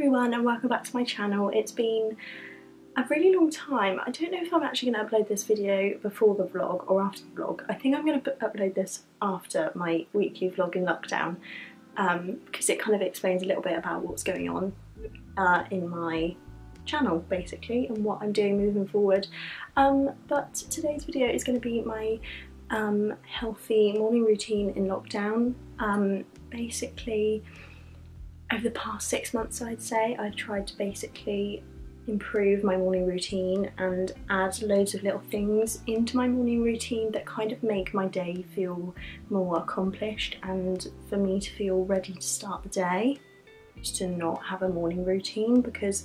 Everyone and welcome back to my channel. It's been a really long time. I don't know if I'm actually going to upload this video before the vlog or after the vlog. I think I'm going to upload this after my weekly vlog in lockdown because um, it kind of explains a little bit about what's going on uh, in my channel basically and what I'm doing moving forward. Um, but today's video is going to be my um, healthy morning routine in lockdown. Um, basically over the past six months I'd say I've tried to basically improve my morning routine and add loads of little things into my morning routine that kind of make my day feel more accomplished and for me to feel ready to start the day. Just to not have a morning routine because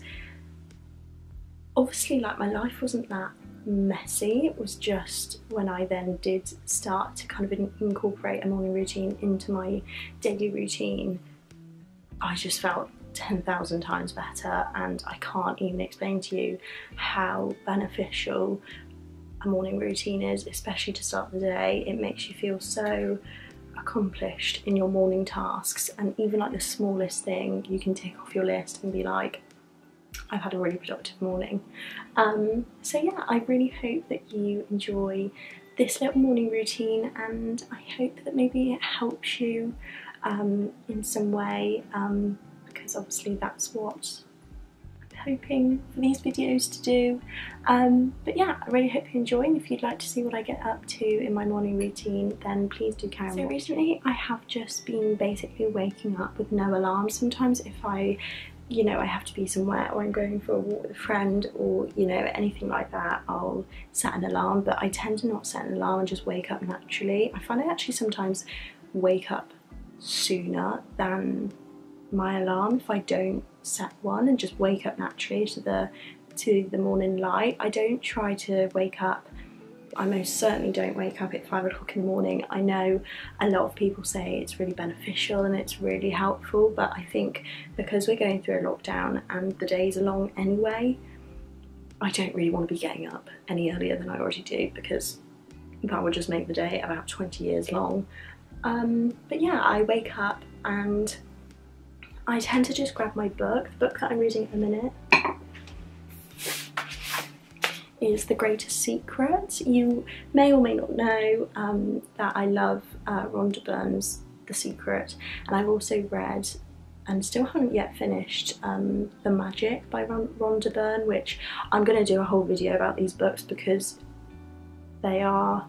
obviously like my life wasn't that messy. It was just when I then did start to kind of incorporate a morning routine into my daily routine I just felt 10,000 times better and I can't even explain to you how beneficial a morning routine is, especially to start the day. It makes you feel so accomplished in your morning tasks and even like the smallest thing you can tick off your list and be like, I've had a really productive morning. Um, so yeah, I really hope that you enjoy this little morning routine and I hope that maybe it helps you um, in some way um, because obviously that's what I'm hoping for these videos to do. Um, but yeah, I really hope you enjoy and if you'd like to see what I get up to in my morning routine then please do carry on So recently I have just been basically waking up with no alarm. Sometimes if I you know, I have to be somewhere or I'm going for a walk with a friend or, you know, anything like that, I'll set an alarm, but I tend to not set an alarm and just wake up naturally. I find I actually sometimes wake up sooner than my alarm if I don't set one and just wake up naturally to the to the morning light. I don't try to wake up I most certainly don't wake up at five o'clock in the morning. I know a lot of people say it's really beneficial and it's really helpful, but I think because we're going through a lockdown and the days are long anyway, I don't really want to be getting up any earlier than I already do because that would just make the day about 20 years long. Um, but yeah, I wake up and I tend to just grab my book. The book that I'm reading at the minute is The Greatest Secret. You may or may not know um, that I love uh, Rhonda Byrne's The Secret and I've also read and still haven't yet finished um, The Magic by Rhonda Byrne which I'm going to do a whole video about these books because they are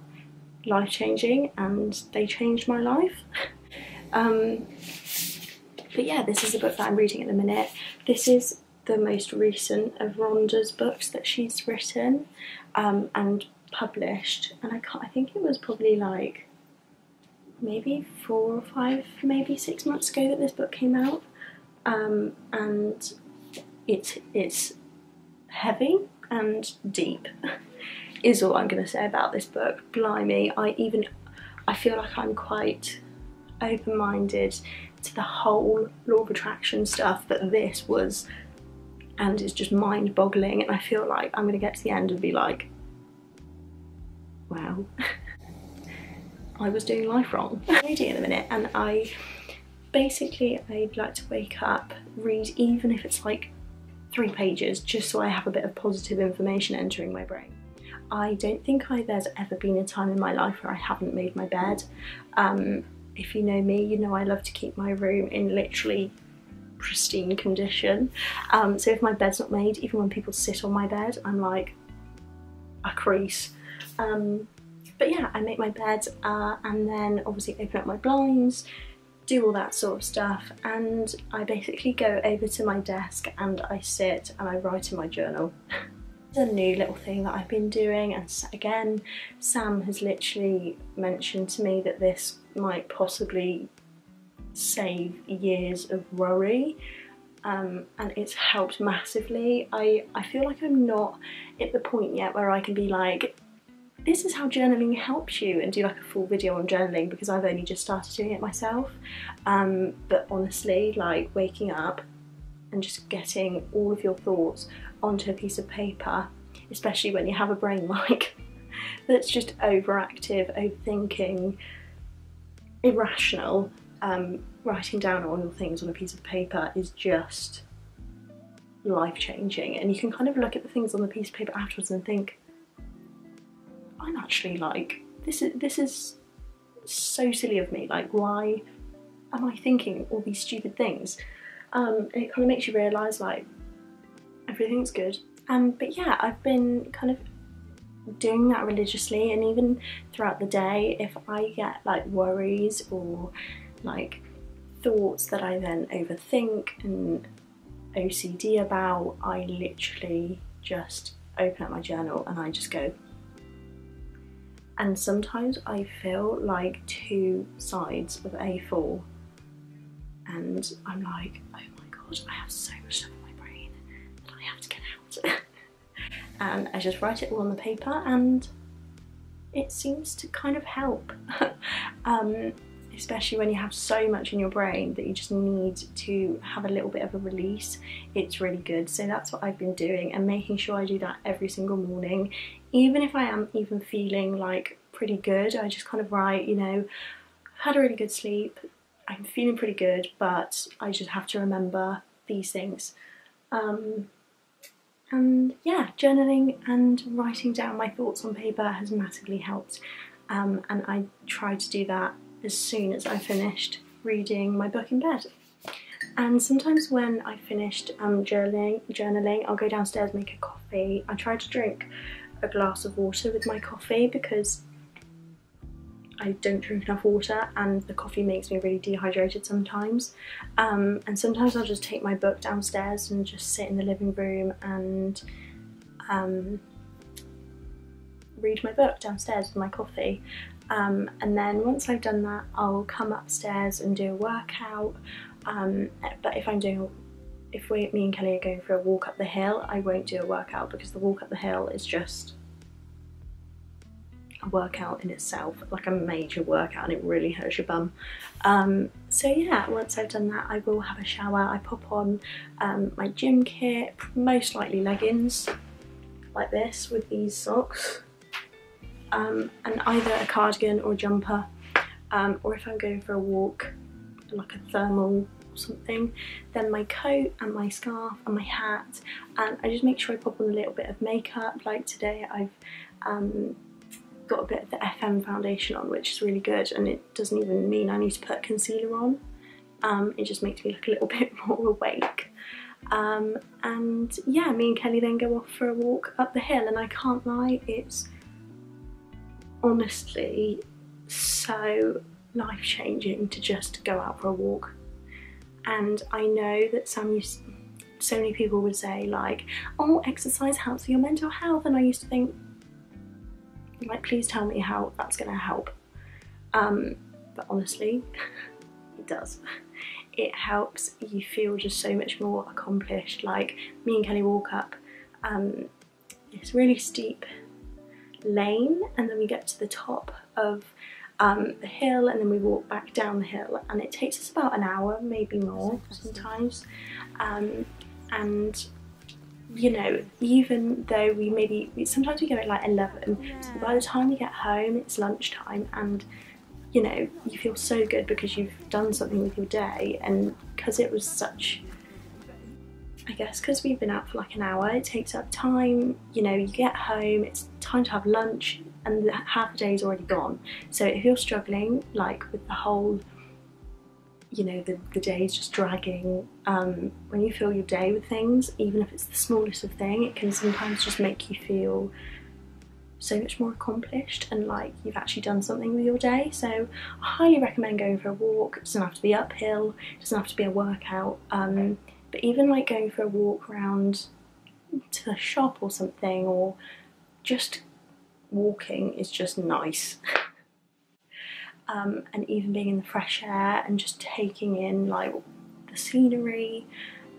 life-changing and they changed my life. um, but yeah, this is a book that I'm reading at the minute. This is the most recent of Rhonda's books that she's written um, and published and I, can't, I think it was probably like maybe four or five, maybe six months ago that this book came out um, and it, it's heavy and deep. is all I'm going to say about this book. Blimey, I even, I feel like I'm quite open-minded to the whole law of attraction stuff but this was and it's just mind-boggling and I feel like I'm going to get to the end and be like wow I was doing life wrong. Reading in a minute and I basically I'd like to wake up read even if it's like three pages just so I have a bit of positive information entering my brain. I don't think I, there's ever been a time in my life where I haven't made my bed. Um, if you know me, you know I love to keep my room in literally pristine condition. Um, so if my bed's not made, even when people sit on my bed, I'm like a crease. Um, but yeah, I make my bed uh, and then obviously open up my blinds, do all that sort of stuff and I basically go over to my desk and I sit and I write in my journal. a new little thing that I've been doing and again Sam has literally mentioned to me that this might possibly save years of worry um, and it's helped massively. I, I feel like I'm not at the point yet where I can be like this is how journaling helps you and do like a full video on journaling because I've only just started doing it myself um, but honestly like waking up and just getting all of your thoughts onto a piece of paper, especially when you have a brain like that's just overactive, overthinking, irrational, um, writing down all your things on a piece of paper is just life changing and you can kind of look at the things on the piece of paper afterwards and think I'm actually like this is this is so silly of me like why am I thinking all these stupid things? Um, and it kind of makes you realise like everything's good um, but yeah I've been kind of doing that religiously and even throughout the day if I get like worries or like thoughts that I then overthink and OCD about, I literally just open up my journal and I just go. And sometimes I feel like two sides of A4 and I'm like, oh my god, I have so much stuff and I just write it all on the paper and it seems to kind of help. um, especially when you have so much in your brain that you just need to have a little bit of a release, it's really good. So that's what I've been doing and making sure I do that every single morning. Even if I am even feeling like pretty good, I just kind of write, you know, had a really good sleep, I'm feeling pretty good, but I just have to remember these things. Um, and yeah, journaling and writing down my thoughts on paper has massively helped. Um, and I try to do that as soon as I finished reading my book in bed. And sometimes when I finished um, journaling, journaling, I'll go downstairs, make a coffee. I try to drink a glass of water with my coffee because I don't drink enough water and the coffee makes me really dehydrated sometimes. Um, and sometimes I'll just take my book downstairs and just sit in the living room and um, read my book downstairs with my coffee. Um, and then once I've done that, I'll come upstairs and do a workout. Um, but if I'm doing, if we, me and Kelly are going for a walk up the hill, I won't do a workout because the walk up the hill is just workout in itself, like a major workout and it really hurts your bum. Um, so yeah, once I've done that, I will have a shower. I pop on um, my gym kit, most likely leggings, like this with these socks um, and either a cardigan or a jumper um, or if I'm going for a walk like a thermal or something then my coat and my scarf and my hat and I just make sure I pop on a little bit of makeup like today I've um, got a bit of the FM foundation on which is really good and it doesn't even mean I need to put concealer on um, it just makes me look a little bit more awake um, and yeah me and Kelly then go off for a walk up the hill and I can't lie it's honestly so life changing to just go out for a walk. And I know that some so many people would say like, oh, exercise helps with your mental health. And I used to think, like, please tell me how that's gonna help. Um, but honestly, it does. It helps you feel just so much more accomplished. Like me and Kelly walk up um, this really steep lane and then we get to the top of um, the hill and then we walk back down the hill and it takes us about an hour, maybe more sometimes. Um, and you know, even though we maybe, sometimes we go at like 11, so by the time we get home it's lunchtime and you know, you feel so good because you've done something with your day. And because it was such I guess because we've been out for like an hour, it takes up time, you know, you get home, it's time to have lunch and half the day is already gone. So if you're struggling like with the whole, you know, the, the day is just dragging, um, when you fill your day with things, even if it's the smallest of thing, it can sometimes just make you feel so much more accomplished and like you've actually done something with your day. So I highly recommend going for a walk. It doesn't have to be uphill, it doesn't have to be a workout. Um, but even like going for a walk around to the shop or something or just walking is just nice. um, and even being in the fresh air and just taking in like the scenery,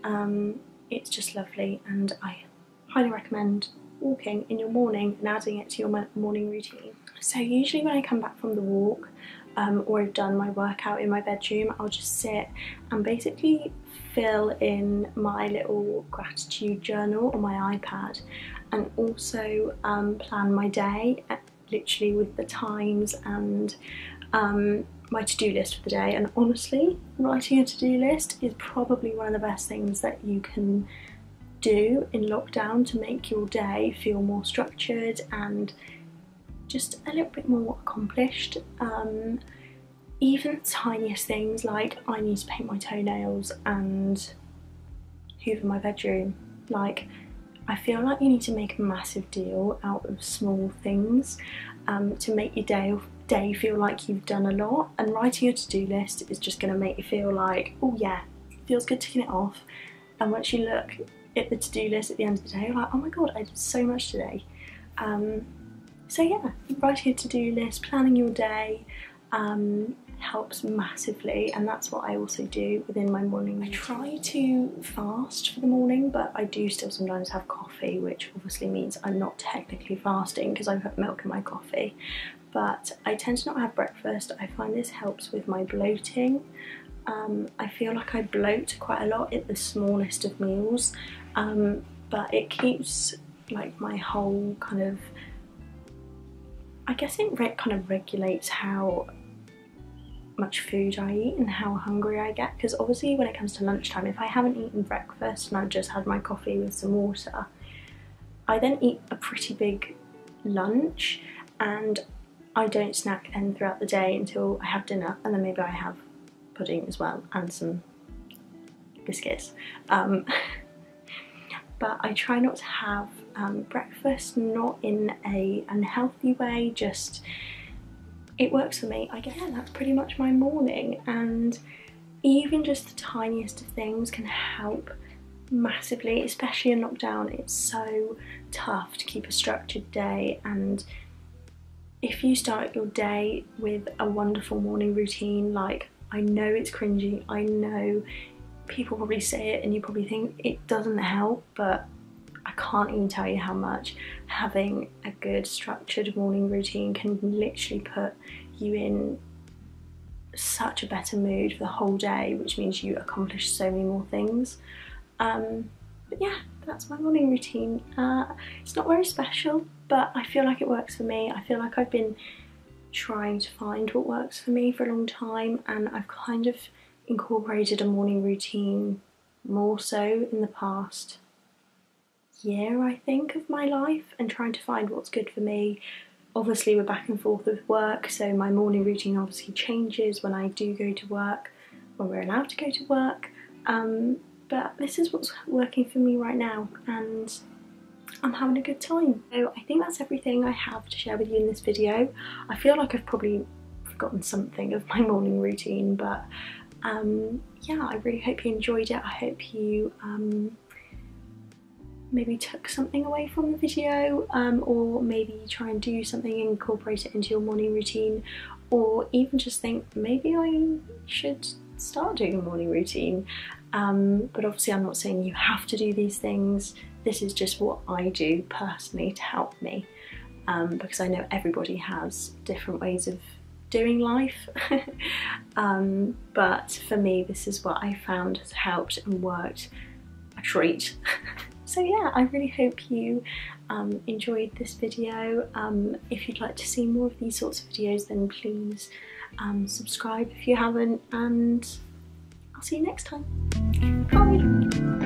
um, it's just lovely and I highly recommend walking in your morning and adding it to your morning routine. So usually when I come back from the walk um, or I've done my workout in my bedroom, I'll just sit and basically fill in my little gratitude journal on my iPad and also um, plan my day uh, literally with the times and um, my to-do list for the day and honestly writing a to-do list is probably one of the best things that you can do in lockdown to make your day feel more structured and just a little bit more accomplished. Um, even tiniest things like I need to paint my toenails and hoover my bedroom. Like I feel like you need to make a massive deal out of small things um, to make your day day feel like you've done a lot. And writing a to-do list is just going to make you feel like oh yeah feels good ticking it off. And once you look at the to-do list at the end of the day you're like oh my god I did so much today. Um, so yeah writing a to-do list planning your day um, helps massively. And that's what I also do within my morning. I try to fast for the morning but I do still sometimes have coffee which obviously means I'm not technically fasting because I put milk in my coffee but I tend to not have breakfast. I find this helps with my bloating. Um, I feel like I bloat quite a lot at the smallest of meals um, but it keeps like my whole kind of I guess it kind of regulates how much food I eat and how hungry I get because obviously when it comes to lunchtime if I haven't eaten breakfast and I've just had my coffee with some water I then eat a pretty big lunch and I don't snack then throughout the day until I have dinner and then maybe I have pudding as well and some biscuits um, but I try not to have um, breakfast not in a unhealthy way just it works for me. I guess yeah, that's pretty much my morning and even just the tiniest of things can help massively, especially in lockdown. It's so tough to keep a structured day and if you start your day with a wonderful morning routine, like I know it's cringy, I know people probably say it and you probably think it doesn't help, but I can't even tell you how much having a good structured morning routine can literally put you in such a better mood for the whole day, which means you accomplish so many more things. Um, but yeah, that's my morning routine. Uh, it's not very special, but I feel like it works for me. I feel like I've been trying to find what works for me for a long time and I've kind of incorporated a morning routine more so in the past year I think of my life and trying to find what's good for me. Obviously we're back and forth with work so my morning routine obviously changes when I do go to work, when we're allowed to go to work. Um, but this is what's working for me right now and I'm having a good time. So I think that's everything I have to share with you in this video. I feel like I've probably forgotten something of my morning routine but um, yeah I really hope you enjoyed it. I hope you um, maybe took something away from the video um, or maybe try and do something and incorporate it into your morning routine or even just think maybe I should start doing a morning routine. Um, but obviously I'm not saying you have to do these things. This is just what I do personally to help me. Um, because I know everybody has different ways of doing life. Um, but for me this is what I found has helped and worked a treat. So yeah, I really hope you um, enjoyed this video. Um, if you'd like to see more of these sorts of videos then please um, subscribe if you haven't and I'll see you next time. Bye!